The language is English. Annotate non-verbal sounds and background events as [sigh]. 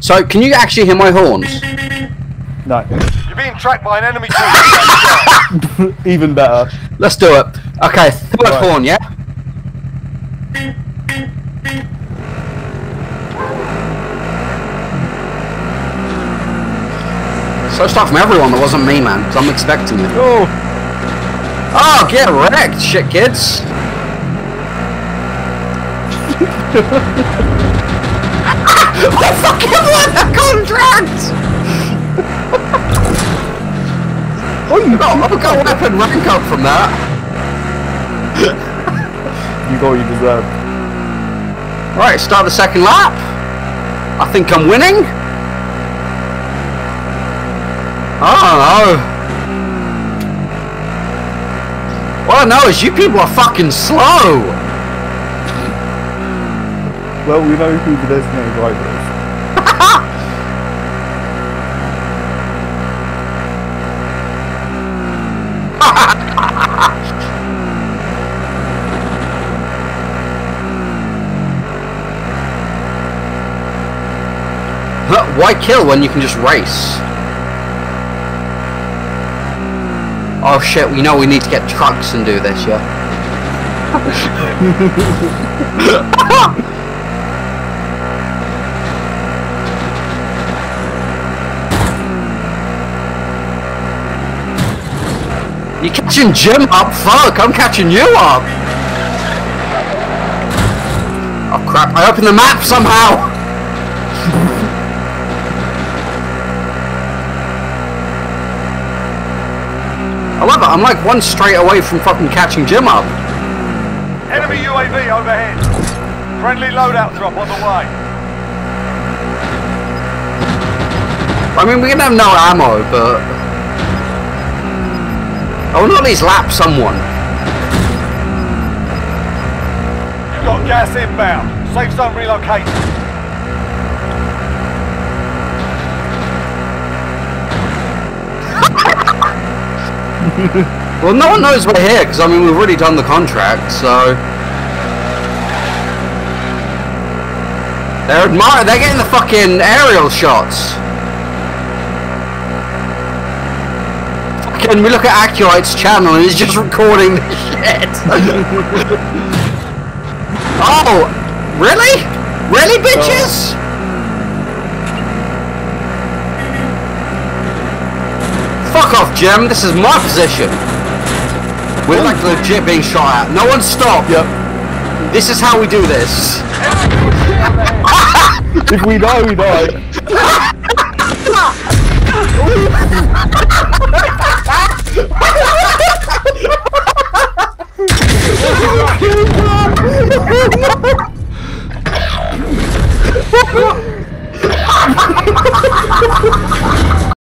So, can you actually hear my horns? No. You're being tracked by an enemy team. [laughs] Even better. Let's do it. Okay, third Right. horn, yeah? So stuff from everyone that wasn't me, man, because I'm expecting it. Oh! Oh, get wrecked, shit kids! [laughs] I fucking won the contract! oh, you got, I've got a weapon rank up from that. You got what you deserve. Right, start the second lap. I think I'm winning. I don't know. All I know is you people are fucking slow. Well, we know who the designated driver is. Huh, Why kill when you can just race? Oh shit, we know we need to get trucks and do this, yeah? [laughs] [laughs] You catching Jim up? Fuck, I'm catching you up! Oh crap, I opened the map somehow! I love it, I'm like one straight away from fucking catching Jim up. enemy UAV overhead. Friendly loadout drop on the way. I mean, we can have no ammo, but... I will at least lap someone. You've got gas inbound. Safe zone relocated. [laughs] Well, no one knows we're here, because, I mean, we've already done the contract, so... They're admiring, they're getting the fucking aerial shots. Fucking, we look at Accurite's channel and he's just recording the shit. [laughs] oh, really? Really, bitches? Fuck off, Jim. This is my position. We're like legit being shot at. No one stop. Yep. This is how we do this. [laughs] If we die, we die. [laughs] ¡Uy!